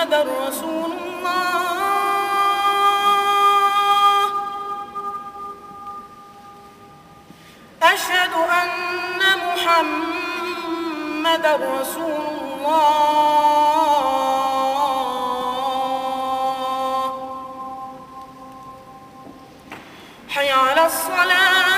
محمدا رسول الله. أشهد أن محمدا رسول الله. حي على الصلاة.